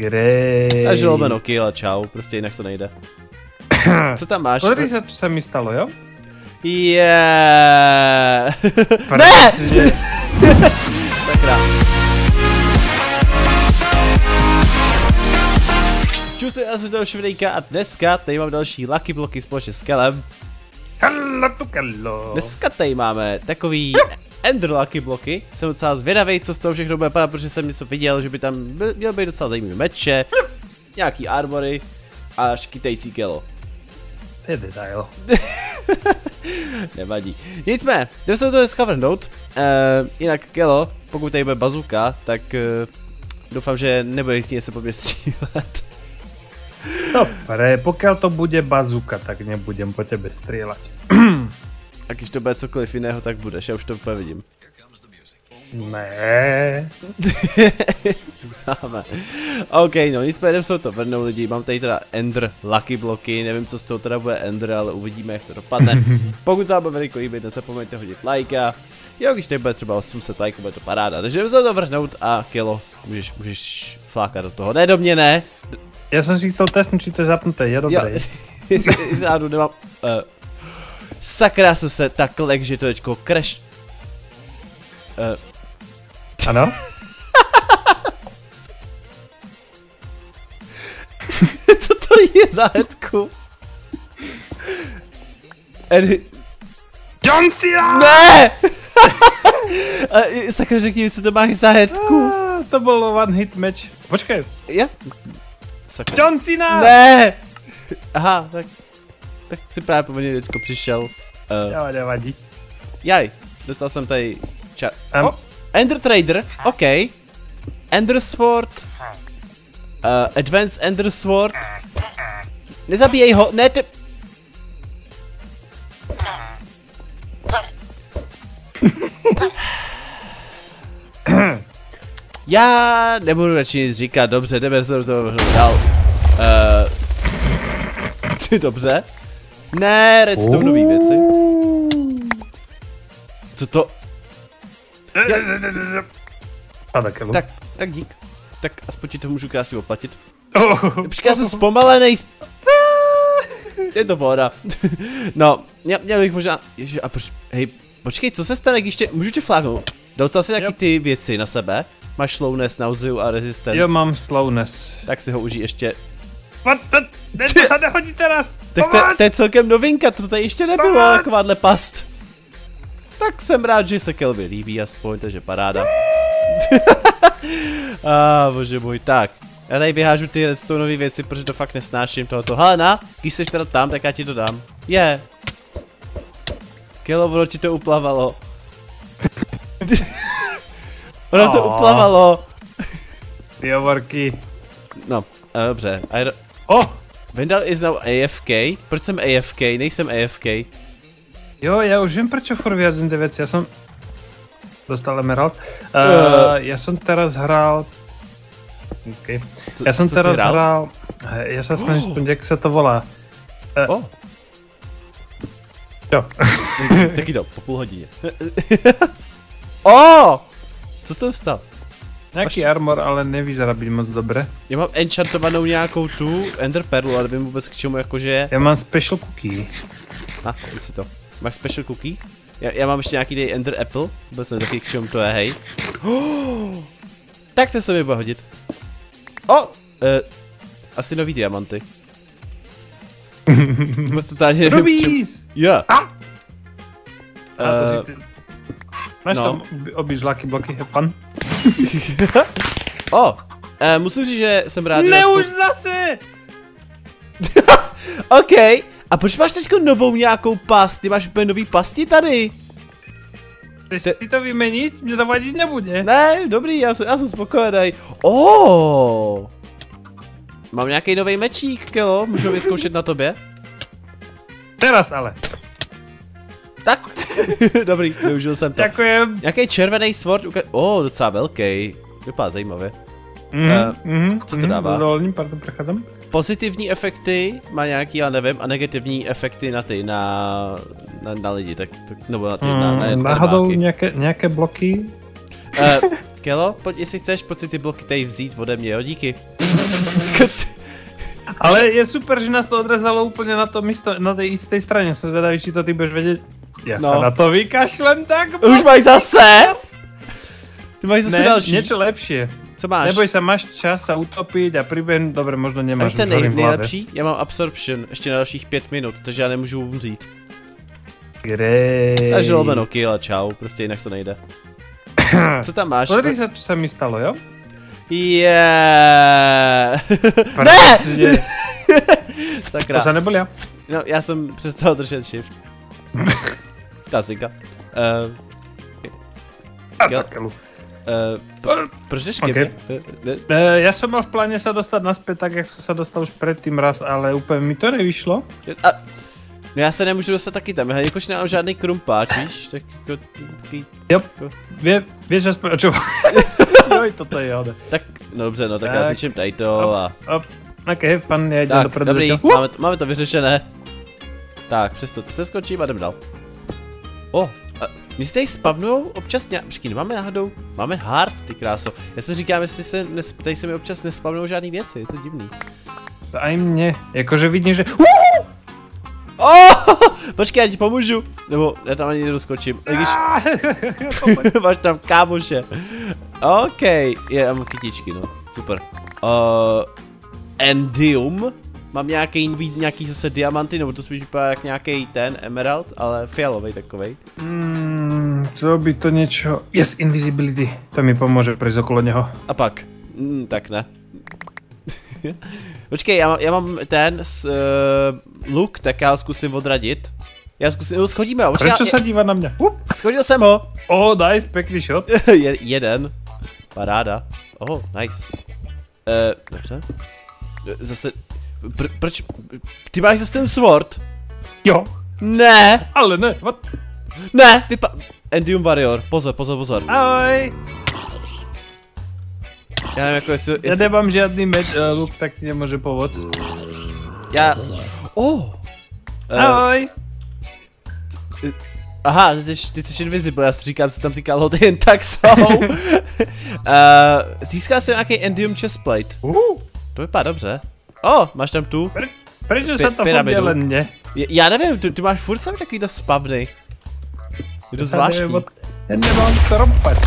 Grej. Takže lomeno kill, čau, prostě jinak to nejde. Co tam máš? Pozri se, co se mi stalo, jo? Yeah. ne! Prostě. Sakra. Čus, já jsem další videjka a dneska tady mám další Lucky Bloky společně s Kelem. Hello hello. Dneska tady máme takový Ender Lucky Bloky. Jsem docela zvědavý, co z toho všechno bude padat, protože jsem něco viděl, že by tam byl- měl být docela zajímavý meče, nějaký armory a škytající kelo. To je detail. Nevadí. Nicméně, jdeme se to dneska vrhnout. Uh, jinak Kelo, pokud tady bude bazuka, tak uh, doufám, že nebude jistě se po mě střílet. Dobre, pokiaľ to bude bazuka, tak nebudem po tebe strieľať. A když to bude cokoliv jiného, tak budeš, já už to úplně vidím. Ne. Známe. OK, no nicméně se to vrhnout lidi, mám tady teda Ender Lucky bloky, nevím co z toho teda bude Ender, ale uvidíme jak to dopadne. Pokud se vám bude veliko líbit, nezapomeňte hodit like a jo, když tady bude třeba 800 like, bude to paráda. Takže se to vrhnout a Kilo, můžeš, můžeš flákat do toho. Ne do mě, ne. Ja som si chcel testnúť, či to je zapnuté, je Jo, dobré. zádu nemám. Uh, sakra jsem se tak lek, že to teďko crash. Uh, Ano? co to je za hetku? Edy... John Cena! Ne! sakra řekni mi, co to máš za hetku. Ah, to bol one hit match. Počkej, Ja? Sakra. John Cena! Ne! Aha, tak... Tak si právě po mně teďko přišel. Uh, Jo, nevadí. jaj, dostal jsem tady... Ča... Um, Oh, Ender Trader, OK. Ender Sword. Uh, Advanced Ender Sword. Nezabíjej ho, ne ty... Já nebudu radši nic říkat, dobře, jdeme se do toho dál. Uh, ty dobře. Ne, redstoneový věci. Co to? Pada kelo. Tak, tak dík. Tak aspoň ti to můžu krásně oplatit. Oh, Počkej, já jsem zpomalený. Je to pohoda. no, měl, měl bych možná, ježi, a proč, hej, počkej, co se stane, když tě, můžu tě fláknout? Dostal si taky Yep. ty věci na sebe? Máš slowness, nauseu a resistance. Jo, mám slowness. Tak si ho užij ještě. Ne, to sa nehodí teraz! Tak to, to je celkem novinka, to tady ještě nebylo, Pomoc! takováhle past. Tak jsem rád, že se Kelby líbí aspoň, takže paráda. A ah, bože můj, tak. Já tady vyhážu ty redstoneové věci, protože to fakt nesnáším tohoto. Helena, když jsi teda tam, tak já ti to dám. Je. Yeah. Kilo, ti to uplavalo. ono to uplavalo. Jovorky. No, a dobře. I do... Oh! Vendal is now AFK. Proč jsem AFK? Nejsem AFK. Jo, ja už viem, prečo furt viazem tie veci. Ja som... Dostal emerald. Eh. Uh, ja som teraz hral... OK. Co, Ja som co teraz hrál? Hej, Ja sa snažím Oh. jak sa to volá. Oh, Jo. taky do, po půl hodině. oh! Co to Nejaký armor, ale nevyzerá byť moc dobre. Já mám enchantovanou nějakou tu Ender Perlu, ale nevím vůbec k čemu jakože je. Ja mám special cookie. A, ah, si to. Máš special cookie? Já, já mám ještě nějaký dej Ender Apple, vůbec nevím taky k čemu to je, hej. Oh, tak to se mi bude hodit. O! Oh, uh, asi nový diamanty. Moc totálně nevím, Rubies! Jo. A Eh, ty... Máš no. tam obíš lucky bloky, have fun? O! Uh, musím říct, že jsem rád, že Ne už zase! OK. A proč máš teďko novou nějakou past? Ty máš úplně nový pasti tady? Chceš si to vymeniť? Mne to vadiť nebude. Ne, dobrý, já jsem, já jsem spokojený. Oh! Mám nějaký nový mečík, Kelo, můžu vyzkoušet na tobě? Teraz ale. Tak. dobrý, využil jsem to. Ďakujem. Nějaký červený sword, uka- oh, docela velký. Vypadá zajímavě. Mhm, Eh, mhm, co to mhm, dává? Dovolím, pardon, prechádzam. Pozitivní efekty má nějaký, já nevím, a negativní efekty na ty, na, na, na lidi, tak, tak nebo na ty, na, na, Mm, na Náhodou diváky. nejaké, nejaké bloky? Uh, Kelo, pojď, jestli chceš, pojď si ty bloky tady vzít ode mě, jo, díky. Ale je super, že nás to odrezalo úplně na to místo, na té jisté straně. Jsem zvědavý, či to ty budeš vědět. Já No. se na to vykašlem tak. Už máš zase? Ty máš zase ne, další. niečo lepšie. Co máš? Neboj sa, máš čas sa utopiť a priběhnout, dobre, možno A nemáš co už nej, nejlepší? Já mám absorption ještě na dalších pět minut, takže já nemůžu umřít. Great. Takže lomeno kill a čau, prostě jinak to nejde. Co tam máš? Pozri sa, čo sa mi stalo, jo? Yeah. Presne. To Sakra. sa nebol ja. No, já jsem přestal držet shift. Klasika. Uh, takelu. uh, p- proč jdeš Ok. okay. ne, E, ja som mal v pláne sa dostať naspäť tak, jak som sa dostal už predtým raz, ale úplne mi to nevyšlo. a, no já se nemůžu dostat taky tam, já jakož nemám žádný krumpáč, víš? Tak jako, taký, Jo, vie, vieš aspoň o čo... Joj, toto je jode. tak, no dobře, no tak, já Tak. zničím tady to a... Op, ok, pan, ja idem Tak, dopredu. dobrý, Uh, máme, to- máme to vyřešené. Tak, přes to přeskočím a jdem dál. O, a my si tady spavnujou občas nějak, počkej, máme náhodou, máme hard, ty kráso. Já si říkám, jestli se, nes, tady se mi občas nespavnou žádný věci, je to divný. Aj mne. Jakože vidím, že... Oh, počkej, já ti pomůžu. Nebo já tam ani nedoskočím. Když máš tam kámoše. OK, je, já mám kytičky, no. Super. Uh, endium. Mám nějaký, nějaký zase diamanty, nebo to spíš vypadá jak nějaký ten emerald, ale fialový takovej. Mm, co by to niečo... Yes, invisibility. To mi pomôže prejsť okolo neho. A pak, mm, tak ne. Počkej, já, mám- já mám ten s, uh, luk, tak já ho zkusím odradit. Já zkusím, no schodíme ho, já, sa díva na mňa? Uh, schodil jsem ho. oh, nice, pekný shot. Je, jeden. Paráda. Oh, nice. Uh, dobře. Eh, Zase, pr proč, ty máš zase ten sword? Jo, Ne, ale ne, what? ne, vypa... Endium Warrior, pozor, pozor, pozor. Ahoj. Já nevím, jako jestli, jestli nemám žiadny meč, uh, luk, tak ti nemôže pomôcť. já... Oh. Uh, Ahoj. aha, ty jsi, ty jsi invisible, já si říkám, co tam ty kalhoty jen tak jsou. uh, získal jsem nějaký Endium chestplate. Uh, To vypadá dobře. Oh, máš tam tu? sa Py- to mne? J- Já nevím, ty, ty máš furt sami takovýhle spavny. Je to zvláštní. Ja nemám trompač.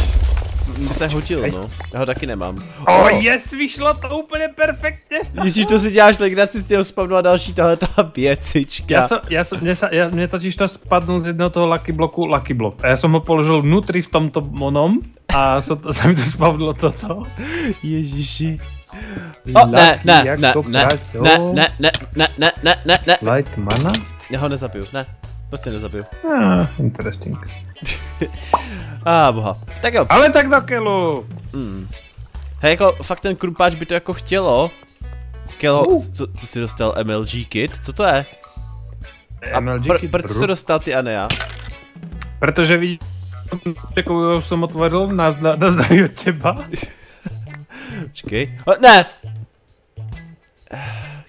Se hodil, no. Já ho taky nemám. Oh, yes, vyšlo to úplně perfektně. Ježíš, to si děláš legraci z těho spavnu a další tahle ta věcička. Som, ja som, mne, sa, ja, mne totiž to spadnul z jedného toho lucky bloku lucky block. A ja som ho položil vnútri v tomto monom a to, sa mi to spavnilo toto. Ježíši. O, ne, ne, ne, ne, ne, ne, ne, ne, ne, ne, ne, ne. Light mana? Já ho nezabiju, ne. Prostě nezabiju. Ah, interesting. A ah, boha. Tak jo. Ale tak do kelu. Hmm. Hej, jako fakt ten krumpáč by to jako chtělo. Kelo, Uh. co, co jsi dostal MLG kit? Co to je? A MLG pr- kit, proč jsi dostal ty a ne já? Vidíš, jakou už som otvoril, nás dajú od teba. Počkej. O, ne!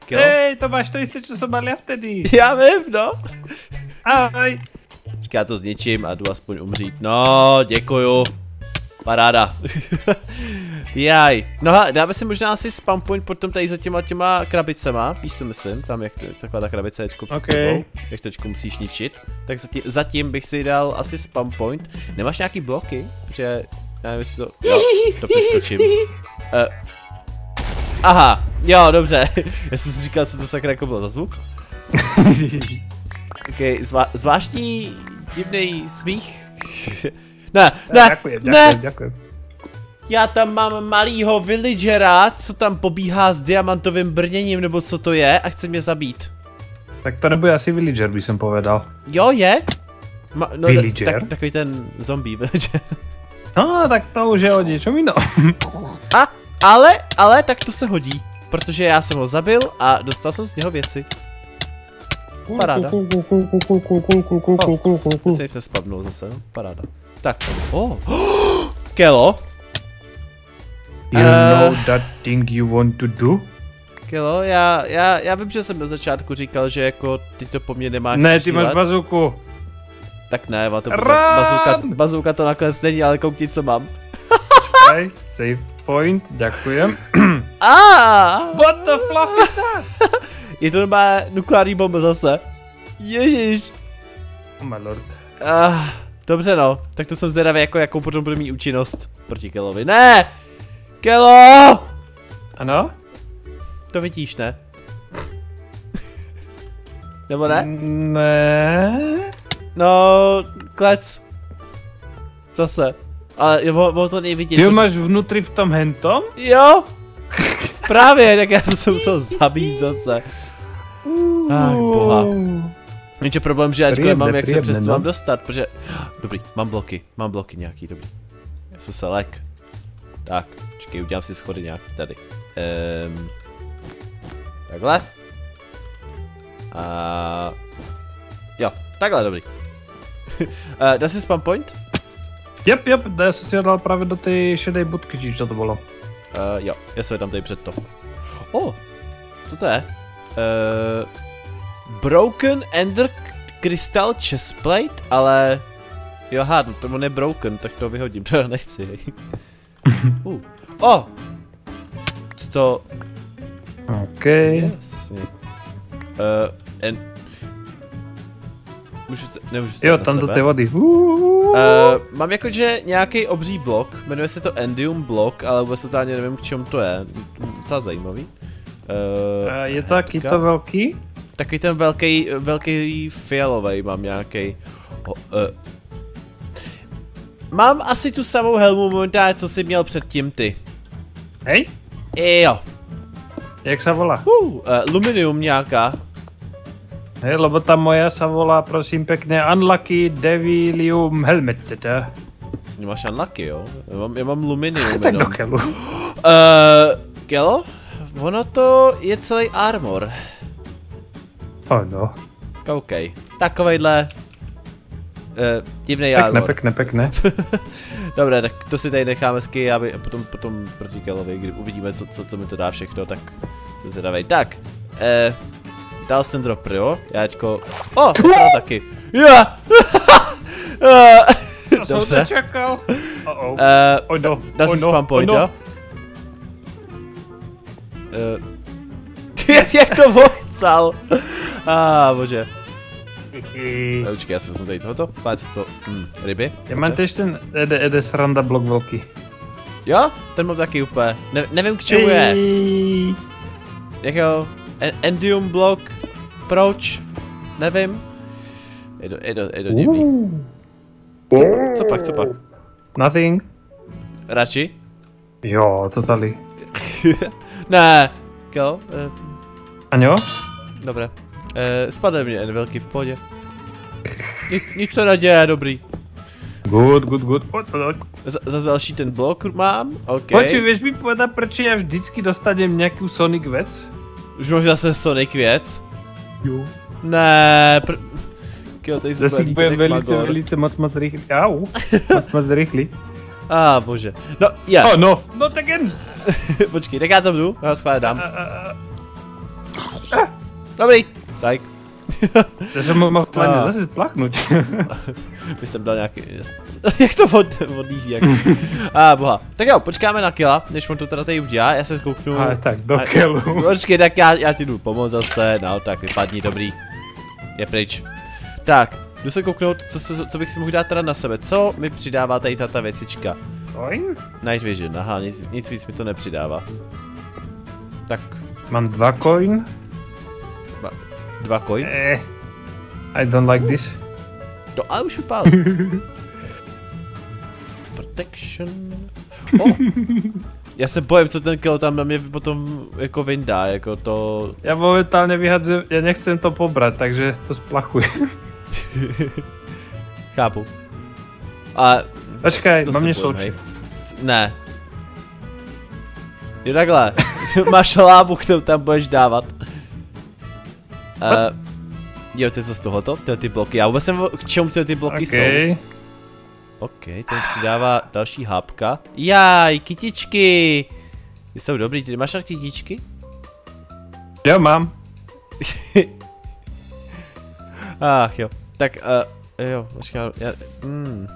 Kilo? Hej, to máš to isté, čo som mal ja vtedy. Já vím, no. Ahoj. Počkej, já to zničím a jdu aspoň umřít. No, děkuju. Paráda. Jaj. No a dáme si možná asi spam point potom tady za těma těma krabicema, víš co myslím, tam jak t- taková ta krabice je teďko před Ok. tebou, jak teďko musíš ničit. Tak zatím, zatím bych si dal asi spam point. Nemáš nějaký bloky? Protože, já nevím jestli to, jo, to přeskočím. Uh, aha, jo, dobře. Já jsem si říkal, co to sakra jako bylo za zvuk. Okay, zvá, zvláštní divný smích. ne, ne, Ďakujem, ne, ďakujem, ďakujem. já tam mám malýho villagera, co tam pobíhá s diamantovým brněním, nebo co to je, a chce mě zabít. Tak to nebude asi villager, by som povedal. Jo, je? Ma, no, Villager? Tak, takový ten zombie villager. No, tak to už je o niečom inom. A, ale, ale, tak to se hodí. Protože já jsem ho zabil a dostal jsem z něho věci. Paráda. Teď se jsem spadnul zase. Paráda. Tak, oh. Kelo, You Eh. know that thing you want to do? Kelo, já, já, já vím, že jsem na začátku říkal, že jako ty to po mně nemáš Ne, ty máš bazuku. Tak ne, má to bazooka, bazooka to nakonec není, ale koukni, co mám. Okay, save point, ďakujem. A! What the fluff is that? Je to normálně nukleární bomba zase. Ježíš. Oh my lord. Ah, dobře no, tak to jsem zvědavý, jako, jakou potom bude mít účinnost proti Kelovi. Ne! Kelo! Ano? To vidíš, ne? Nebo ne? Ne. No, klec. Zase. Ale jo, bylo to nejvidět. Ty ho máš vnutri v tom hentom? Jo! Právě, tak já jsem se musel zabít zase. Ach, boha. Jenže problém, že já nemám jak se přes to no. mám dostat, protože... Dobrý, mám bloky, mám bloky nějaký, dobrý. Já jsem se lek. Tak, počkej, udělám si schody nějak tady. Um, takhle. A... Jo, takhle, dobrý. Uh, dá si spam point? Jep, jep, já jsem si ho dal právě do té šedé budky, či co to bylo. Uh, jo, já se tam tady před to. Oh, co to je? Uh, broken Ender Crystal Chestplate, ale... Jo, aha, no to on je broken, tak to vyhodím, to já nechci. uh. Oh! Co to... OK. Jasně. Uh, en... Můžu se, nemůžu se Jo, tam do té vody. Uh, Uh, mám jakože nějaký obří blok, jmenuje se to Endium blok, ale vůbec totálně nevím k čemu to je. Docela zajímavý. Uh, A je to taky to velký? Takový ten velký, velký fialový mám nějaký. Oh, uh. Mám asi tu samou helmu momentálně, co jsi měl předtím ty. Hej, Jo. jak se volá? Uh, uh, Luminium nějaká. Hej, lebo ta moja sa volá, prosím pěkně, Unlucky Devilium Helmet, teda. Máš unlucky, jo? Já mám, já mám Luminium Tak do kelu. Uh, Gelo? Ono to je celý armor. Oh no, OK. Takovejhle uh, divný armor. pekné, pekné. Dobré, tak to si tady necháme sky, aby a potom, potom proti Gelovi, kdy uvidíme, co, co, co mi to dá všechno, tak se zvědavej. Tak, eh, dal jsem drop, jo? Jáčko. O, to taky. Jo! Eh, To jsem Dobře. nečekal. Oh oh. Eh, Oj no, dá oj si no, spam point, oj no. jo? Eh, jak to vochcal? A ah, bože. Eh, Počkej, já si vezmu tady tohoto. Spát si to. Hm, ryby. Já mám teď ten Ede, Ede sranda blok velký. Jo, ten mám taky úplně. Ne, nevím k čemu je. Jak jo? En- Endium block. Proč? Nevím. Je to, je to, je to divný. Uh. Co, co pak, co pak? Nothing. Radši? Jo, to tady. ne. Jo, eh, Aňo? dobré. Eh, spadne mě jen velký v pohodě. Nic, nic se neděje, dobrý. Good, good, good. Pojď, pojď. Za, za další ten blok mám, OK. Počuj, vieš mi povedať, prečo ja vždycky dostanem nejakú Sonic vec? Už máš zase Sonic věc? Jo. Ne, pr... Kill, tady se Zase bude velice, magor. velice moc moc rýchly. Au. moc moc rýchly. A ah, bože. No, je. Oh no, not again. Počkej, tak já tam jdu, já ho schválně dám. Dobrý. Tak. Takže mám v pláne A. zase splachnuť. Vy jsem dal nějaký... Jak to od, odlíží, jak... A boha. Tak jo, počkáme na killa, než on to teda tady udělá, já se kouknu... Ale tak, do A- kelu. Počkej, tak já, já ti jdu pomoct zase, no tak vypadni, dobrý. Je pryč. Tak, jdu se kouknout, co, co, co bych si mohl dát teda na sebe. Co mi přidává tady tato věcička? Coin? Night Vision, aha, nic, nic víc mi to nepřidává. Tak, Mám dva coin. Dva coin. Eh. I don't like this. No, ale už vypál. Protection. Oh. Já se bojím, co ten kill tam na mě potom jako vyndá, jako to... Ja momentálne vyhadzem, ja nechcem to pobrať, takže to splachujem. Chápu. A Počkaj, to mám lepší. C- Ne. Je takhle. Máš lávu, kterou tam budeš dávat. Uh, jo, ty zase tohoto, tyhle ty bloky. Já vůbec nevím, k čemu tyhle ty bloky jsou. Okay. OK, ten přidává další hápka. Jaj, kytičky! Ty jsou dobrý, ty máš rád kytičky? Jo, mám. Ach jo, tak uh, jo, počkej, já, mm.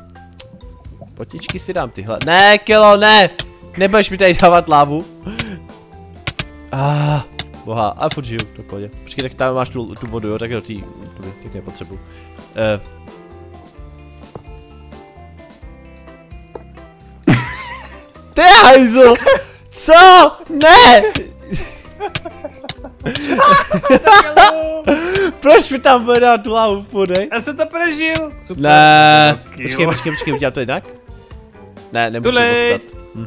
Potičky si dám tyhle. Ne, kilo, ne! Nebudeš mi tady dávat lávu. Ah, boha, a furt žiju, to pohodě. Počkej, tak tam máš tu, tu vodu, jo, tak jo, ty, tu těch nepotřebuju. Uh. Ty hajzl! Co? Ne! Proč mi tam dát tu lávu, půdej? Já jsem to prežil! Super. Ne. Počkej, počkej, počkej, udělám to jinak? Ne, nemůžu to. Hm. Uh,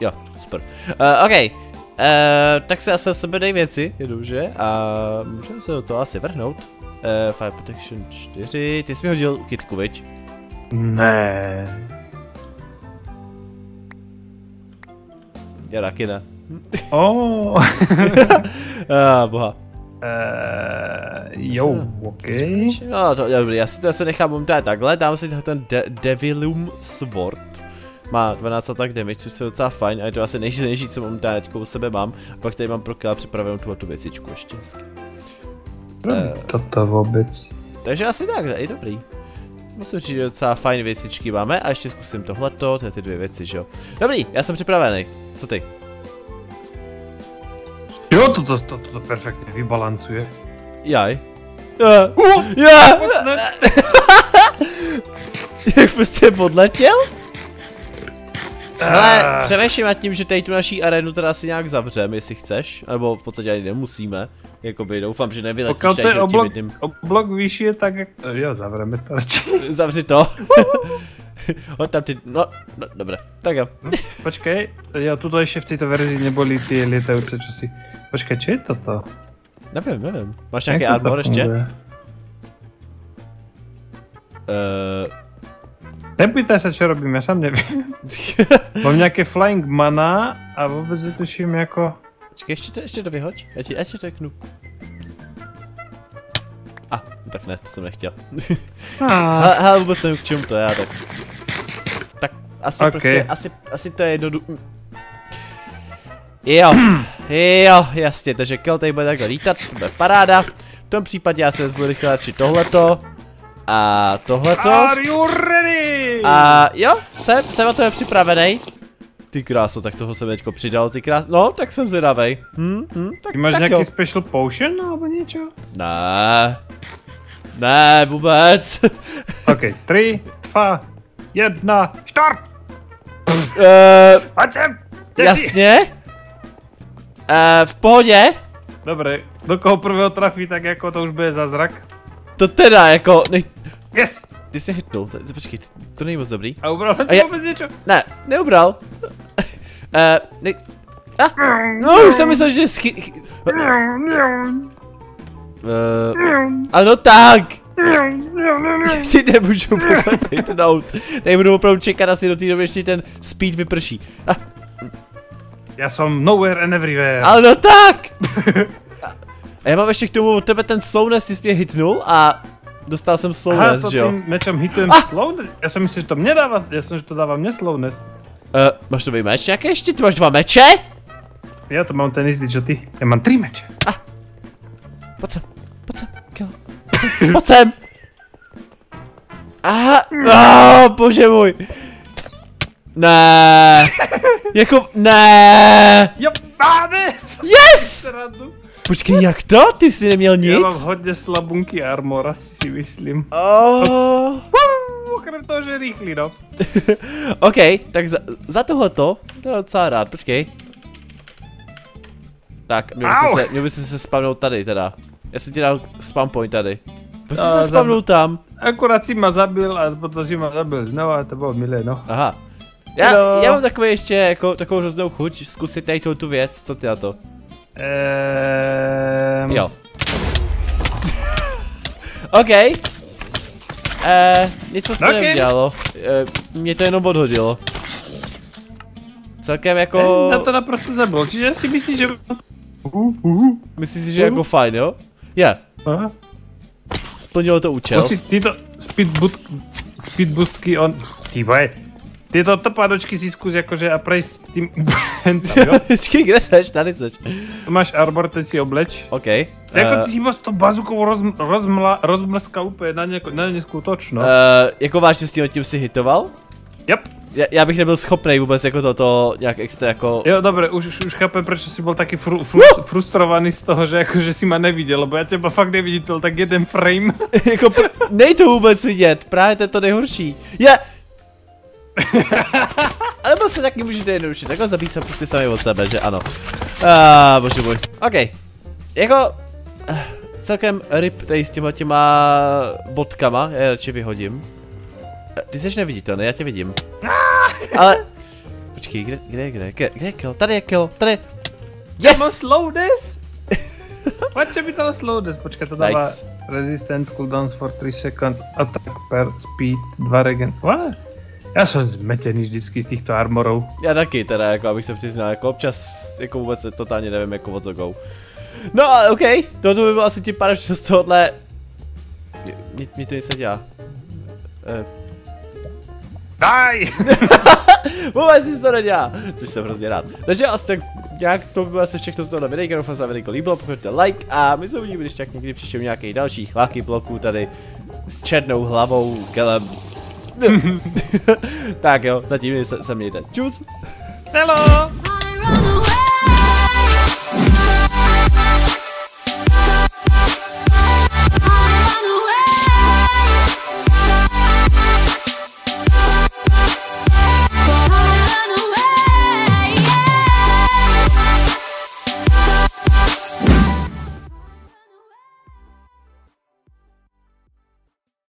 jo, super. Uh, OK. Uh, tak se asi sebe dej věci, jenomže, a můžeme se do toho asi vrhnout. Uh, Fire Protection 4, ty jsi mi hodil kitku, viď? Ne. Já taky ne. Oh. Ah, boha. Eh, jo, ok. No, to dobrý, já si to asi nechám momentálně takhle, dám si ten de Devilum Sword. Má 12 attack damage, což je docela fajn, a je to asi nejsilnější, co momentálně teďko u sebe mám. A pak tady mám pro Killa připravenou tuhle tu věcičku ještě hezky. Eh. Toto vůbec. Takže asi tak, je dobrý. Musím říct, že docela fajn věcičky máme a ještě zkusím tohleto, to je ty dvě věci, že jo. Dobrý, já jsem připravený. Co ty? Jo, toto to, to, to perfektně vybalancuje. Jaj. Uh, Uh, ne. Jak prostě odletěl? Hele, Eh, přemýšlím nad tím, že tady tu naší arénu teda asi nějak zavřem, jestli chceš, nebo v podstatě ani nemusíme. Jakoby doufám, že nevyletíš Pokud tady je tím oblok, jedním. oblok vyšší je tak jak... Jo, zavřeme to. Zavři to. Hoď tam ty, no, no, dobré, tak jo. Počkej, jo, tuto ještě v této verzi neboli ty lietavce časy. Počkej, čo je toto? Nevím, nevím. Máš nějaký Jak armor ještě? Uh, Nepýtaj se, čo robím, já sám nevím. Mám nějaké flying mana a vůbec netuším jako... Počkej, ještě to, ještě to vyhoď, já ti, já ti řeknu. A, ah, tak ne, to jsem nechtěl. Ah, Hele, hele, vůbec nevím k čemu to je, tak. Tak asi Ok. prostě, asi, asi to je jednoduché. Jo, jo, jasně, takže Kel tady bude takhle lítat, to bude paráda. V tom případě já se vezmu rychle radši tohleto. A tohleto. Are you ready? A jo, jsem, jsem na to připravený. Ty kráso, tak toho jsem teďko přidal, ty krás. No, tak jsem zvědavej. Hm, hm, tak, Ty máš tak nějaký jo. special potion nebo něco? Ne. Ne, vůbec. OK, tři, dva, jedna, start! uh, Pojď sem! Jdi si! jasně. Uh, v pohodě. Dobré, do koho prvého trafí, tak jako to už bude zázrak. To teda jako, ne, Yes! Ty jsi mě hitnul, to- počkej, to není moc dobrý. A ubral jsem ti vůbec něco? Ne, neubral. uh, ne, a, no už jsem myslel, že schy, chy, uh, ano tak. Já si nemůžu hitnout. Tady budu opravdu čekat asi do té doby, ještě ten speed vyprší. A, Já jsem nowhere and everywhere. ano tak. A já mám ještě k tomu od tebe ten slowness, jsi mě hitnul a dostal jsem Aha, slowness, to že jo? tím mečem hitujem Ah! slowness. Já jsem myslel, že to mě dává, já jsem, že to dává mě slowness. Uh, máš nový meč nějaké ještě? Ty máš dva meče? Já to mám ten jízdy, čo ty? Já mám tři meče. Pojď sem, pojď sem, kill. Pojď sem, pojď sem. Aha, oh, bože můj. Ne. jako, ne. Jo, máme! Yes! Srandu. Počkej, jak to? Ty jsi neměl Já mám nic? hodně slabunky armor, asi si myslím. Oh. Okrem toho, že je rychlý, no. OK, tak za, za tohleto jsem teda docela rád, počkej. Tak, měl by Au! se, měl by se spavnout tady teda. Já jsem ti dal spam point tady. Proč jsi se spavnul tam? Akorát si ma zabil a potom si ma zabil znova, to bylo milé, no. Aha. Já, Hello. já mám takové ještě jako takovou hroznou chuť zkusit tady tu věc, co ty na to? Ehm, Jo. OK. Eh, nic moc to Ok. neudělalo. Eh, mě to jenom odhodilo. Celkem jako... Já to naprosto zabil, čiže si myslím, že... Uh, uh, Myslíš si, že jako fajn, jo? Je, aha. splnilo to účel. Musí tyto speed, boot, speed boostky on... Ty vole. Tyto topádočky si zkus jakože a prej s tím? Počkej, kde seš? Tady seš. Tu máš arbor, teď si obleč. OK. Jako Eh, ty si moc to bazukou roz, rozmla, rozmlskal úplně na, něko, na neskutočno. Uh, eh, jako vážně s tím tím si hitoval? yep. Já, já bych nebyl schopný vůbec jako toto nějak extra jako... Jo, dobre, už, už, už chápem, proč jsi byl taky fru, fru, frustrovaný z toho, že jakože si ma neviděl, lebo já těba fakt nevidítel, tak jeden frame. jako nej to vůbec vidět, právě to je to nejhorší. Je! Alebo se taky můžete jednoduše takhle zabít se prostě sami od sebe, že ano. Ah, bože můj. OK. Jako... eh, Celkem rip tady s těma těma bodkama, já je radši vyhodím. Eh, Ty jsi neviditelný, já tě vidím. Ale... Počkej, kde, kde, kde, kde, kde je kill? Tady je kill, tady. Yes! Yes! slow this? Pojď mi to slow this, počkej, to dává Nice. resistance cooldowns for 3 seconds, attack per speed, 2 regen. What? Já jsem zmetený vždycky z těchto armorů. Já taky teda, jako abych se přiznal, jako občas jako vůbec totálně nevím, jako o co go. No ale OK, tohle by bylo asi tím pádem všechno z tohohle... Mě, mě, to nic nedělá. Eh, Daj! vůbec nic to nedělá, což jsem hrozně rád. Takže asi tak nějak to by bylo asi všechno z tohohle videa, doufám, že se vám videjko líbilo, pokud like a my se uvidíme, když tak někdy příště v nějakých dalších Lucky bloků tady s černou hlavou, 大家给我在前面上上面的，就是 Hello。